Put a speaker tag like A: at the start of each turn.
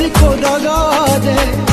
A: किसी को दगा दे।